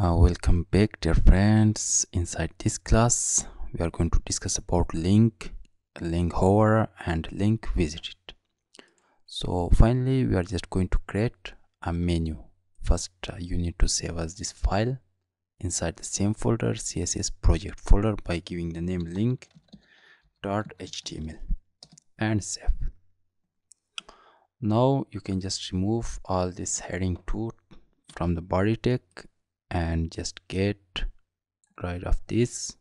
Uh, welcome back dear friends. Inside this class we are going to discuss about link link hover and link visited. So finally we are just going to create a menu. First uh, you need to save as this file. Inside the same folder css project folder by giving the name link dot html and save. Now you can just remove all this heading 2 from the body tag and just get rid of this.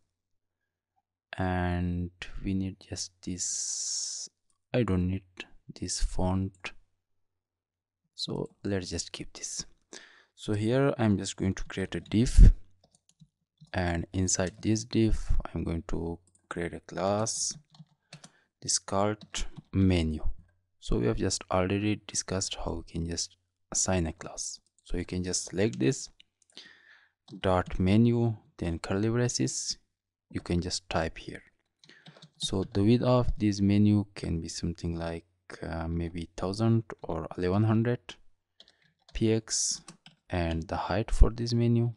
And we need just this i don't need this font. So let's just keep this. So here i'm just going to create a div and inside this div i'm going to create a class. This called menu. So we have just already discussed how we can just assign a class. So you can just select this dot menu then curly braces you can just type here. So the width of this menu can be something like uh, maybe 1000 or 1100 px and the height for this menu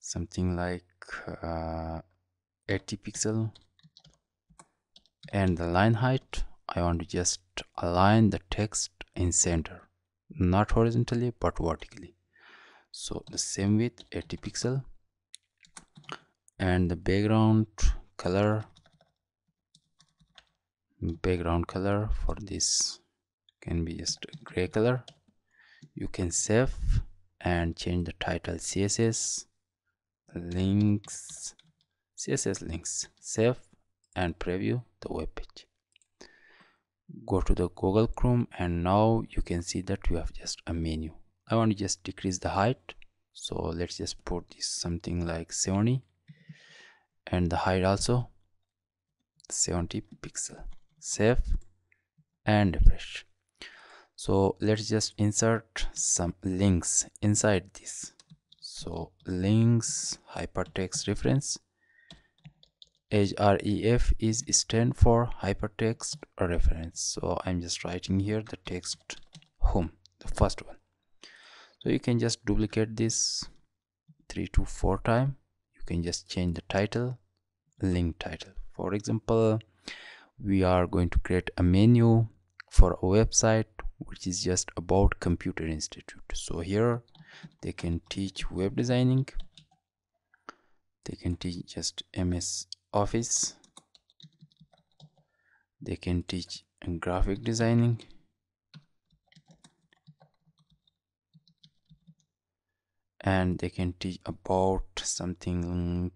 something like uh, 80 pixel. And the line height i want to just align the text in center not horizontally but vertically so the same with 80 pixel. And the background color background color for this can be just gray color. You can save and change the title css links css links save and preview the web page. Go to the google chrome and now you can see that you have just a menu I want to just decrease the height. So let's just put this something like 70 and the height also 70 pixel. Save and refresh so let's just insert some links inside this. So links hypertext reference. Href is stand for hypertext reference. So i'm just writing here the text home the first one so you can just duplicate this three to four time. You can just change the title link title. For example we are going to create a menu for a website which is just about computer institute. So here they can teach web designing. They can teach just ms office. They can teach graphic designing and they can teach about something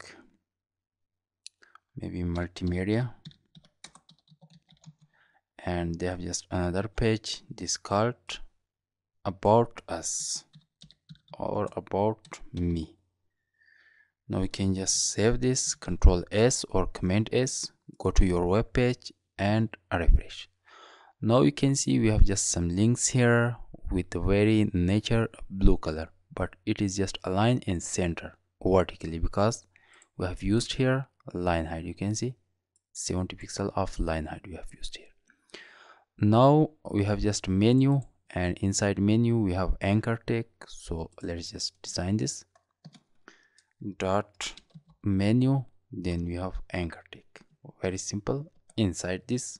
maybe multimedia. And they have just another page this called about us or about me. Now we can just save this control s or command s go to your web page and refresh. Now you can see we have just some links here with the very nature blue color but it is just aligned in center vertically because we have used here line height. You can see 70 pixel of line height we have used here. Now we have just menu and inside menu we have anchor tag. So let's just design this dot menu then we have anchor tag. Very simple. Inside this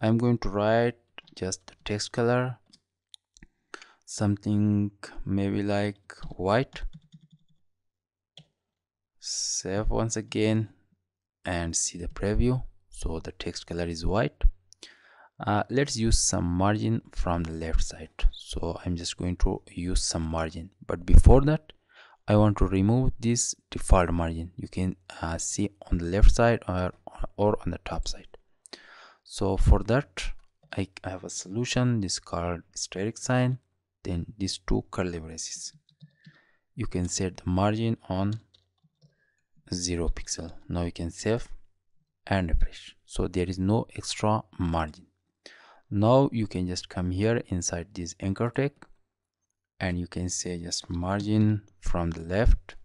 i'm going to write just the text color something maybe like white. Save once again and see the preview. So the text color is white. Uh, let's use some margin from the left side. So i'm just going to use some margin. But before that i want to remove this default margin. You can uh, see on the left side or or on the top side. So for that I, have a solution. This called asterisk sign then these two curly braces you can set the margin on 0 pixel. Now you can save and refresh. So there is no extra margin. Now you can just come here inside this anchor tag and you can say just margin from the left.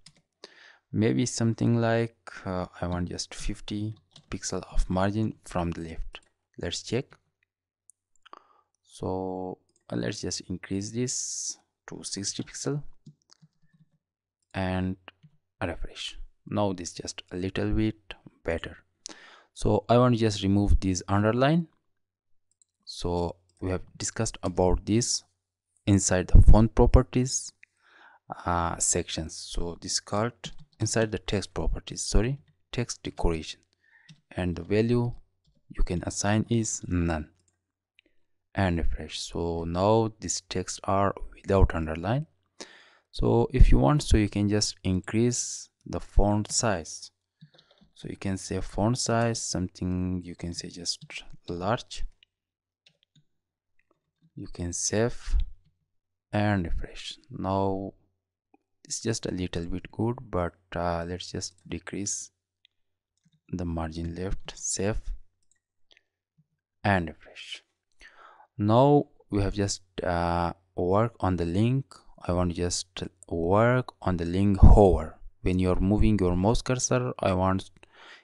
Maybe something like uh, I want just 50 pixel of margin from the left. Let's check. So let's just increase this to 60 pixel and refresh. Now this just a little bit better. So i want to just remove this underline. So we have discussed about this inside the font properties uh, sections. So this called inside the text properties sorry text decoration. And the value you can assign is none and refresh so now these text are without underline. So if you want so you can just increase the font size. So you can say font size something you can say just large. You can save and refresh. Now it's just a little bit good but uh, let's just decrease the margin left save and refresh now we have just uh, work on the link. I want to just work on the link hover. When you're moving your mouse cursor I want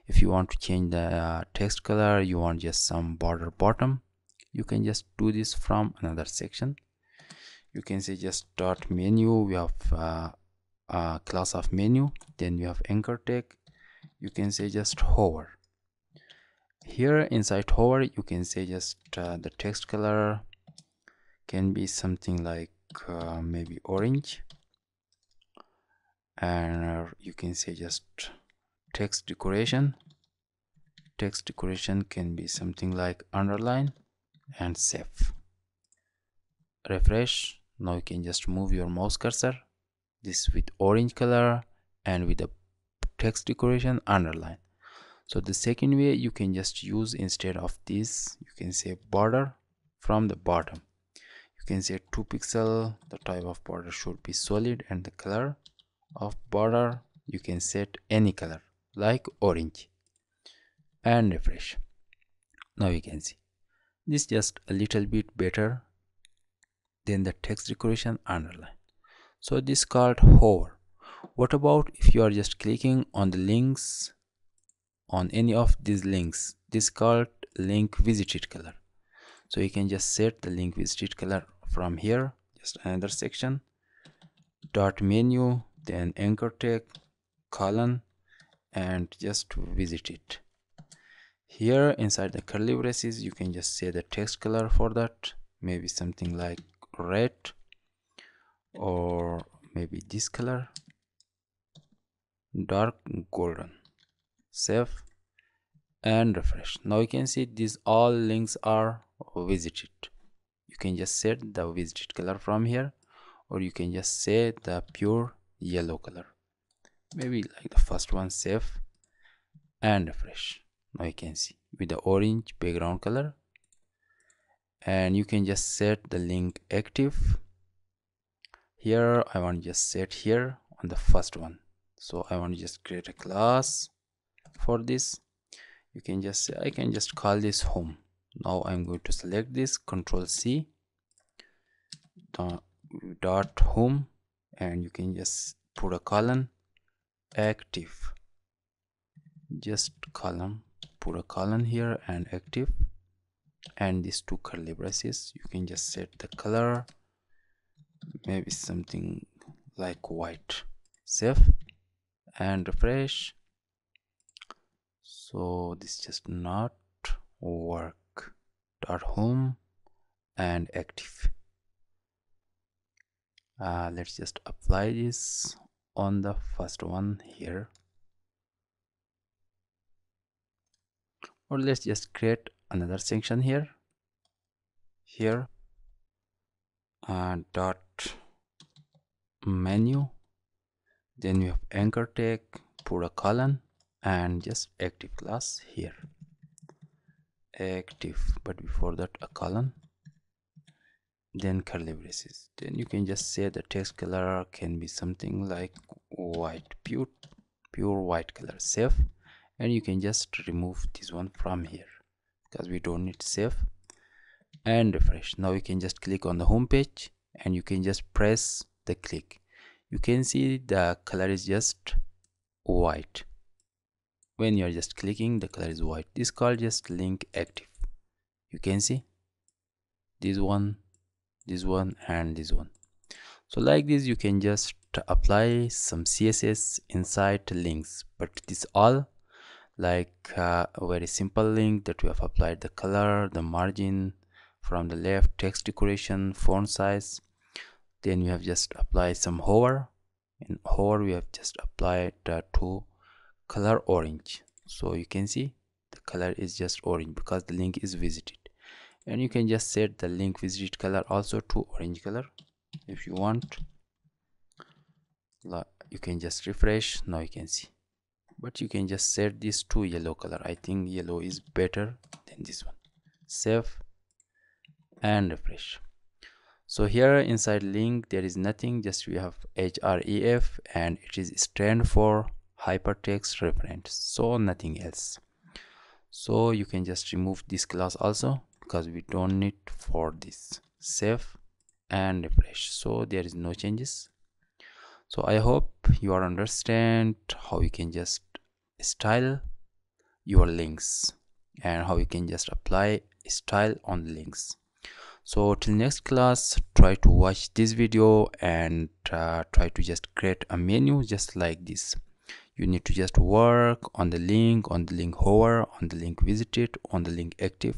if you want to change the uh, text color you want just some border bottom. You can just do this from another section. You can say just dot menu. We have uh, a class of menu. Then we have anchor tag. You can say just hover here inside hover you can say just uh, the text color can be something like uh, maybe orange. And uh, you can say just text decoration. Text decoration can be something like underline and save. Refresh. Now you can just move your mouse cursor. This with orange color and with the text decoration underline so the second way you can just use instead of this you can say border from the bottom. You can say 2 pixel the type of border should be solid and the color of border you can set any color like orange. And refresh. Now you can see. This just a little bit better than the text decoration underline. So this called hover. What about if you are just clicking on the links on any of these links this called link visited color. So you can just set the link visited color from here just another section dot menu then anchor tag colon and just visited. Here inside the curly braces you can just say the text color for that. Maybe something like red or maybe this color dark golden save and refresh now you can see these all links are visited. You can just set the visited color from here or you can just set the pure yellow color. Maybe like the first one save and refresh now you can see with the orange background color. And you can just set the link active. Here i want to just set here on the first one. So i want to just create a class for this. You can just say i can just call this home. Now i'm going to select this control c dot home and you can just put a column active. Just column put a column here and active. And these two curly braces you can just set the color maybe something like white save and refresh so this just not work. Dot home and active. Uh, let's just apply this on the first one here. Or let's just create another section here. Here. Uh, dot menu. Then we have anchor tag put a colon and just active class here. Active but before that a colon. Then curly braces. Then you can just say the text color can be something like white pure pure white color save and you can just remove this one from here because we don't need save and refresh. Now you can just click on the home page and you can just press the click. You can see the color is just white when you are just clicking the color is white. This called just link active. You can see this one this one and this one. So like this you can just apply some css inside links but this all like uh, a very simple link that we have applied the color the margin from the left text decoration font size. Then we have just applied some hover. In hover we have just applied uh, to color orange. So you can see the color is just orange because the link is visited. And you can just set the link visited color also to orange color if you want. You can just refresh. Now you can see. But you can just set this to yellow color. I think yellow is better than this one. Save and refresh. So here inside link there is nothing. Just we have href and it is stand for hypertext reference so nothing else. So you can just remove this class also because we don't need for this. Save and refresh. So there is no changes. So i hope you are understand how you can just style your links and how you can just apply style on links. So till next class try to watch this video and uh, try to just create a menu just like this you need to just work on the link on the link hover on the link visited on the link active.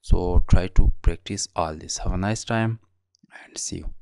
So try to practice all this. Have a nice time and see you